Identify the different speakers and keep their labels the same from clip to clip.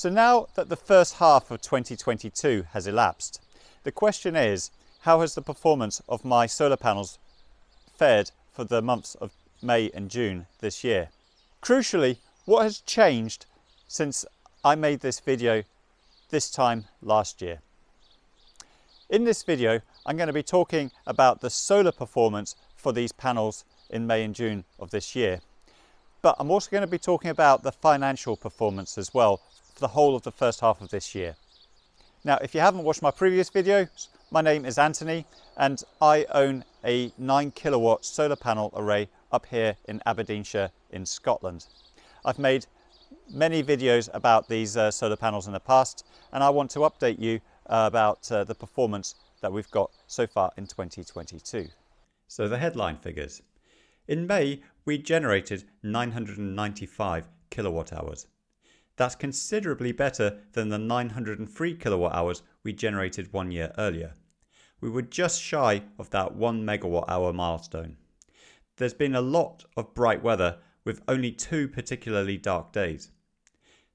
Speaker 1: So now that the first half of 2022 has elapsed, the question is, how has the performance of my solar panels fared for the months of May and June this year? Crucially, what has changed since I made this video this time last year? In this video, I'm going to be talking about the solar performance for these panels in May and June of this year. But I'm also going to be talking about the financial performance as well for the whole of the first half of this year. Now, if you haven't watched my previous videos, my name is Anthony and I own a 9 kilowatt solar panel array up here in Aberdeenshire in Scotland. I've made many videos about these uh, solar panels in the past and I want to update you uh, about uh, the performance that we've got so far in 2022. So the headline figures. In May, we generated 995 kilowatt hours. That's considerably better than the 903 kilowatt hours we generated one year earlier. We were just shy of that 1 megawatt hour milestone. There's been a lot of bright weather with only two particularly dark days.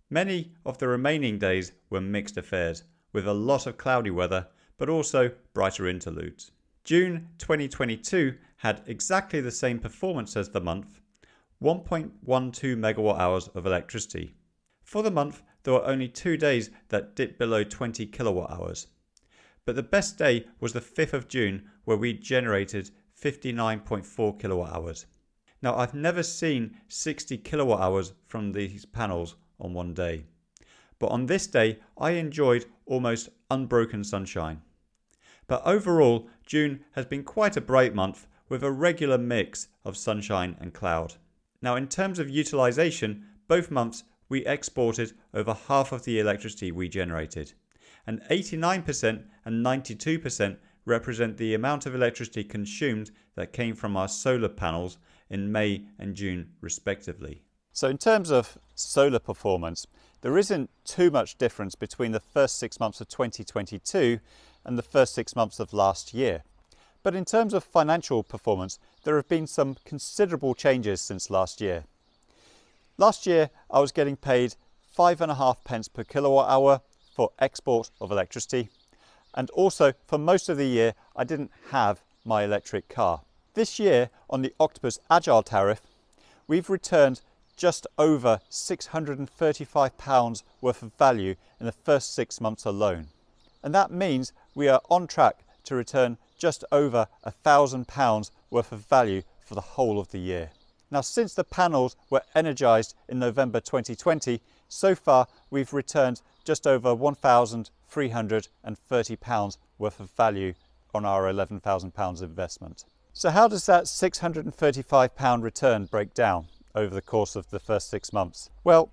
Speaker 1: Many of the remaining days were mixed affairs, with a lot of cloudy weather, but also brighter interludes. June 2022 had exactly the same performance as the month, 1.12 megawatt hours of electricity. For the month, there were only two days that dipped below 20 kilowatt hours. But the best day was the 5th of June, where we generated 59.4 kilowatt hours. Now, I've never seen 60 kilowatt hours from these panels on one day. But on this day, I enjoyed almost unbroken sunshine. But overall, June has been quite a bright month with a regular mix of sunshine and cloud. Now, in terms of utilization, both months we exported over half of the electricity we generated, and 89% and 92% represent the amount of electricity consumed that came from our solar panels in May and June, respectively. So, in terms of solar performance, there isn't too much difference between the first six months of 2022 and the first six months of last year. But in terms of financial performance, there have been some considerable changes since last year. Last year, I was getting paid five and a half pence per kilowatt hour for export of electricity. And also for most of the year, I didn't have my electric car. This year on the Octopus Agile tariff, we've returned just over £635 worth of value in the first six months alone. And that means we are on track to return just over £1,000 worth of value for the whole of the year. Now, since the panels were energised in November 2020, so far we've returned just over £1,330 worth of value on our £11,000 investment. So how does that £635 return break down over the course of the first six months? Well,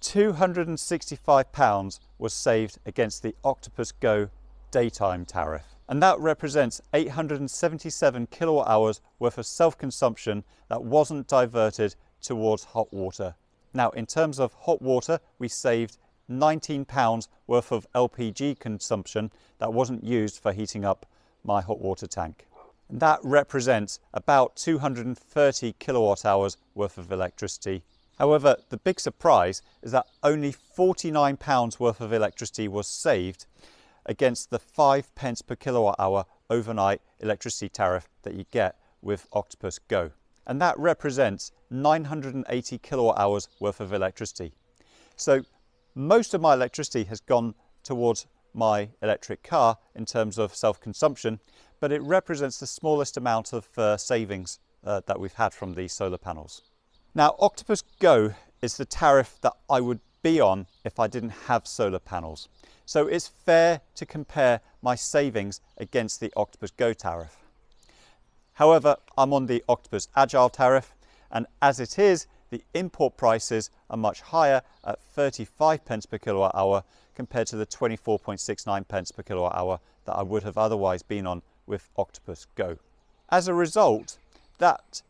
Speaker 1: £265 was saved against the Octopus Go daytime tariff and that represents 877 kilowatt hours worth of self-consumption that wasn't diverted towards hot water. Now, in terms of hot water, we saved 19 pounds worth of LPG consumption that wasn't used for heating up my hot water tank. And that represents about 230 kilowatt hours worth of electricity. However, the big surprise is that only 49 pounds worth of electricity was saved against the five pence per kilowatt hour overnight electricity tariff that you get with Octopus Go. And that represents 980 kilowatt hours worth of electricity. So most of my electricity has gone towards my electric car in terms of self-consumption, but it represents the smallest amount of uh, savings uh, that we've had from these solar panels. Now, Octopus Go is the tariff that I would be on if I didn't have solar panels. So it's fair to compare my savings against the Octopus Go tariff. However, I'm on the Octopus Agile tariff, and as it is, the import prices are much higher at 35 pence per kilowatt hour compared to the 24.69 pence per kilowatt hour that I would have otherwise been on with Octopus Go. As a result, that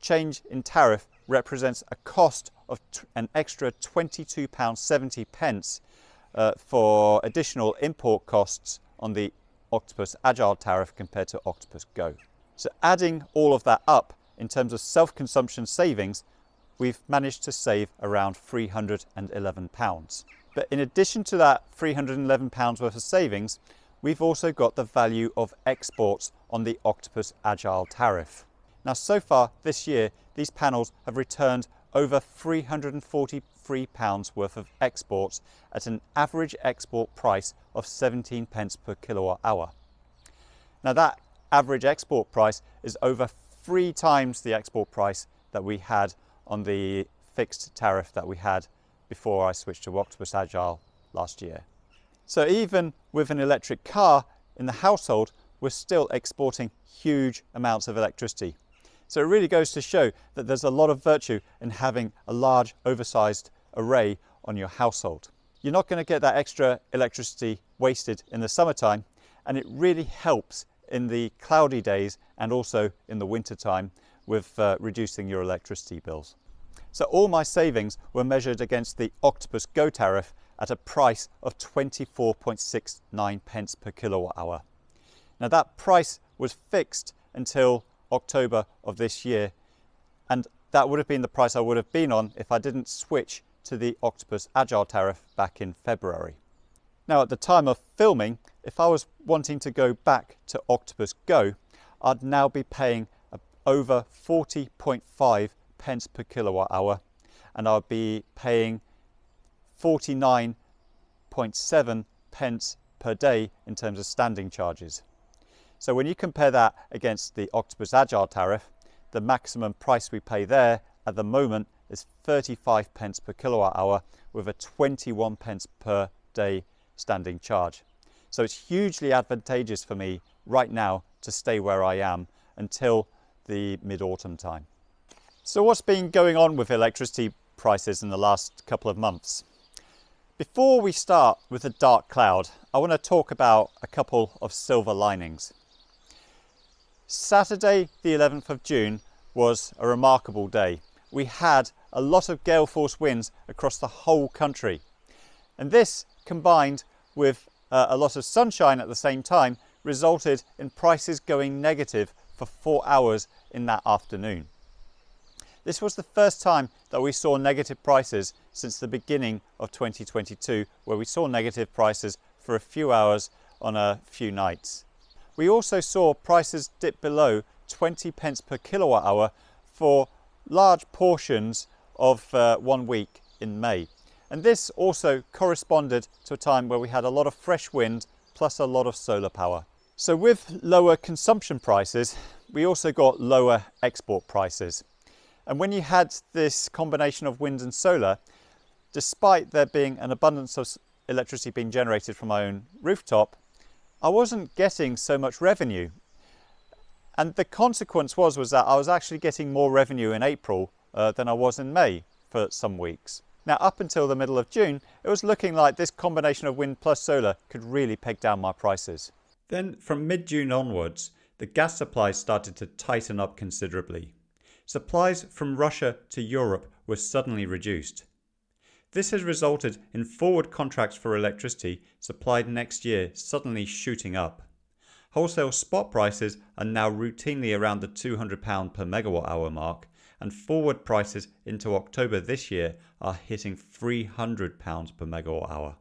Speaker 1: change in tariff represents a cost of an extra £22.70 pence uh, for additional import costs on the Octopus Agile tariff compared to Octopus Go. So adding all of that up in terms of self-consumption savings, we've managed to save around £311. But in addition to that £311 worth of savings, we've also got the value of exports on the Octopus Agile tariff. Now, so far this year, these panels have returned over £343 worth of exports at an average export price of 17 pence per kilowatt hour. Now, that average export price is over three times the export price that we had on the fixed tariff that we had before I switched to Octopus Agile last year. So even with an electric car in the household, we're still exporting huge amounts of electricity. So it really goes to show that there's a lot of virtue in having a large oversized array on your household. You're not going to get that extra electricity wasted in the summertime and it really helps in the cloudy days and also in the winter time with uh, reducing your electricity bills. So all my savings were measured against the Octopus Go tariff at a price of 24.69 pence per kilowatt hour. Now that price was fixed until October of this year and that would have been the price I would have been on if I didn't switch to the Octopus Agile tariff back in February. Now at the time of filming, if I was wanting to go back to Octopus Go, I'd now be paying over 40.5 pence per kilowatt hour and I'd be paying 49.7 pence per day in terms of standing charges. So when you compare that against the Octopus Agile tariff, the maximum price we pay there at the moment is 35 pence per kilowatt hour with a 21 pence per day standing charge. So it's hugely advantageous for me right now to stay where I am until the mid-autumn time. So what's been going on with electricity prices in the last couple of months? Before we start with the dark cloud, I want to talk about a couple of silver linings. Saturday, the 11th of June, was a remarkable day. We had a lot of gale force winds across the whole country. And this, combined with uh, a lot of sunshine at the same time, resulted in prices going negative for four hours in that afternoon. This was the first time that we saw negative prices since the beginning of 2022, where we saw negative prices for a few hours on a few nights. We also saw prices dip below 20 pence per kilowatt hour for large portions of uh, one week in May. And this also corresponded to a time where we had a lot of fresh wind plus a lot of solar power. So with lower consumption prices, we also got lower export prices. And when you had this combination of wind and solar, despite there being an abundance of electricity being generated from my own rooftop, I wasn't getting so much revenue. And the consequence was, was that I was actually getting more revenue in April uh, than I was in May for some weeks. Now, up until the middle of June, it was looking like this combination of wind plus solar could really peg down my prices. Then from mid-June onwards, the gas supply started to tighten up considerably. Supplies from Russia to Europe were suddenly reduced. This has resulted in forward contracts for electricity supplied next year suddenly shooting up. Wholesale spot prices are now routinely around the £200 per megawatt hour mark, and forward prices into October this year are hitting £300 per megawatt hour.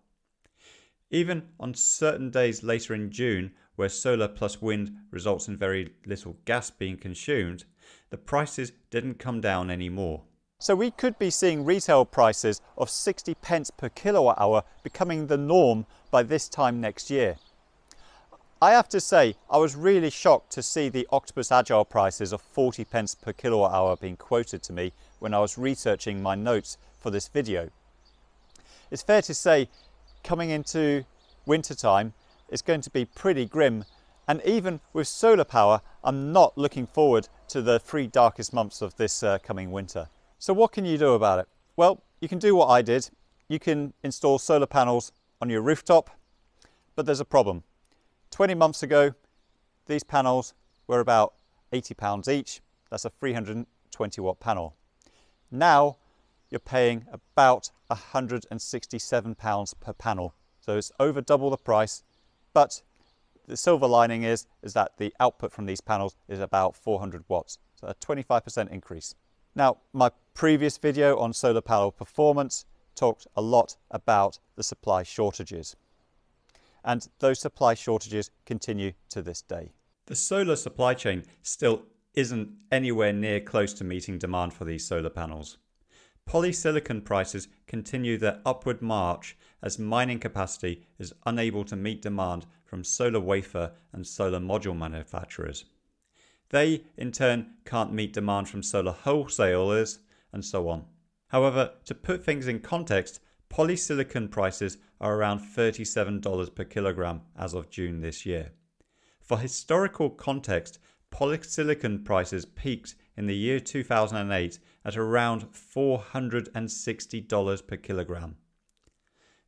Speaker 1: Even on certain days later in June, where solar plus wind results in very little gas being consumed, the prices didn't come down anymore. So we could be seeing retail prices of 60 pence per kilowatt hour becoming the norm by this time next year. I have to say, I was really shocked to see the Octopus Agile prices of 40 pence per kilowatt hour being quoted to me when I was researching my notes for this video. It's fair to say, coming into wintertime, it's going to be pretty grim. And even with solar power, I'm not looking forward to the three darkest months of this uh, coming winter. So what can you do about it? Well, you can do what I did. You can install solar panels on your rooftop, but there's a problem. 20 months ago, these panels were about 80 pounds each. That's a 320 watt panel. Now you're paying about 167 pounds per panel. So it's over double the price, but the silver lining is, is that the output from these panels is about 400 watts, so a 25% increase. Now, my previous video on solar panel performance talked a lot about the supply shortages. And those supply shortages continue to this day. The solar supply chain still isn't anywhere near close to meeting demand for these solar panels. Polysilicon prices continue their upward march as mining capacity is unable to meet demand from solar wafer and solar module manufacturers. They, in turn, can't meet demand from solar wholesalers and so on. However, to put things in context, polysilicon prices are around $37 per kilogram as of June this year. For historical context, polysilicon prices peaked in the year 2008 at around $460 per kilogram.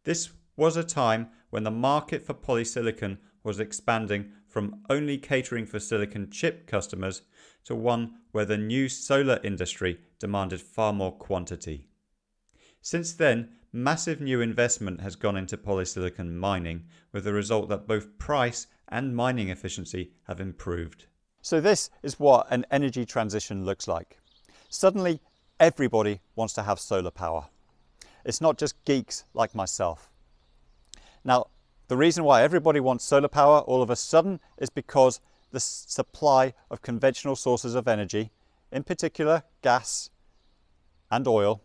Speaker 1: This was a time when the market for polysilicon was expanding from only catering for silicon chip customers to one where the new solar industry demanded far more quantity. Since then, massive new investment has gone into polysilicon mining, with the result that both price and mining efficiency have improved. So this is what an energy transition looks like. Suddenly, everybody wants to have solar power. It's not just geeks like myself. Now, the reason why everybody wants solar power all of a sudden is because the supply of conventional sources of energy, in particular gas and oil,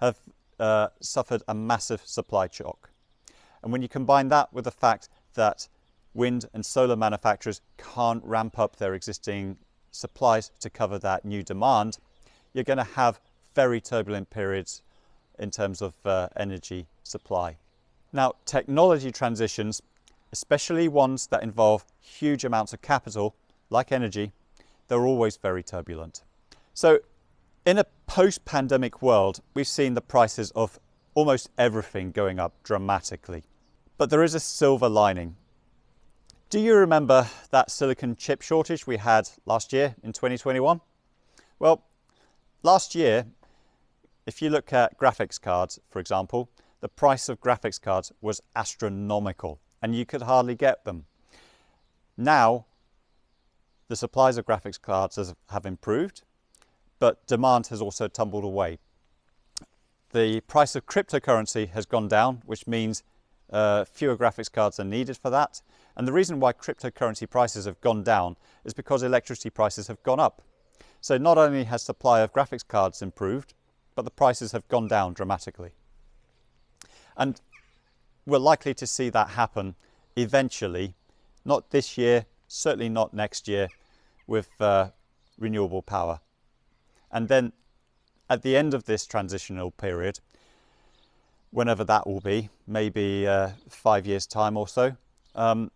Speaker 1: have uh, suffered a massive supply shock. And when you combine that with the fact that wind and solar manufacturers can't ramp up their existing supplies to cover that new demand, you're going to have very turbulent periods in terms of uh, energy supply. Now, technology transitions, especially ones that involve huge amounts of capital, like energy, they're always very turbulent. So in a post-pandemic world, we've seen the prices of almost everything going up dramatically. But there is a silver lining. Do you remember that silicon chip shortage we had last year in 2021? Well, last year, if you look at graphics cards, for example, the price of graphics cards was astronomical and you could hardly get them. Now, the supplies of graphics cards have improved, but demand has also tumbled away. The price of cryptocurrency has gone down, which means uh, fewer graphics cards are needed for that. And the reason why cryptocurrency prices have gone down is because electricity prices have gone up. So not only has supply of graphics cards improved, but the prices have gone down dramatically. And we're likely to see that happen eventually, not this year, certainly not next year, with uh, renewable power. And then at the end of this transitional period, whenever that will be, maybe uh, five years time or so, um,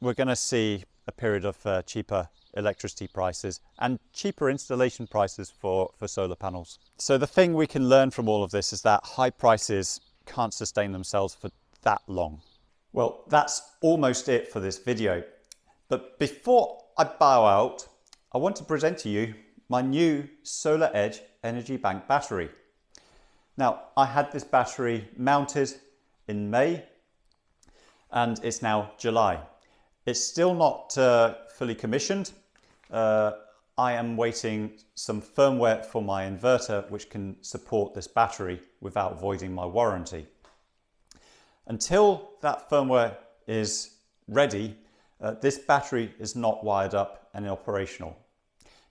Speaker 1: we're going to see a period of uh, cheaper electricity prices and cheaper installation prices for, for solar panels. So the thing we can learn from all of this is that high prices can't sustain themselves for that long. Well, that's almost it for this video. But before I bow out, I want to present to you my new Solar Edge Energy Bank battery. Now, I had this battery mounted in May and it's now July. It's still not uh, fully commissioned. Uh, I am waiting some firmware for my inverter which can support this battery without voiding my warranty. Until that firmware is ready, uh, this battery is not wired up and operational.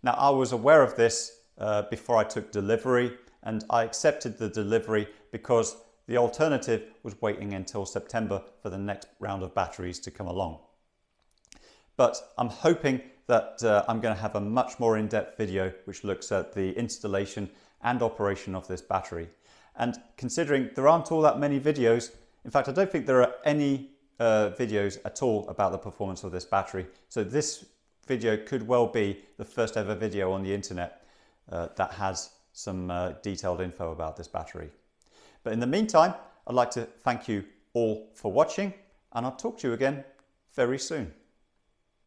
Speaker 1: Now I was aware of this uh, before I took delivery and I accepted the delivery because the alternative was waiting until September for the next round of batteries to come along. But I'm hoping that uh, I'm going to have a much more in-depth video which looks at the installation and operation of this battery. And considering there aren't all that many videos, in fact I don't think there are any uh, videos at all about the performance of this battery. So this video could well be the first ever video on the internet uh, that has some uh, detailed info about this battery. But in the meantime, I'd like to thank you all for watching and I'll talk to you again very soon.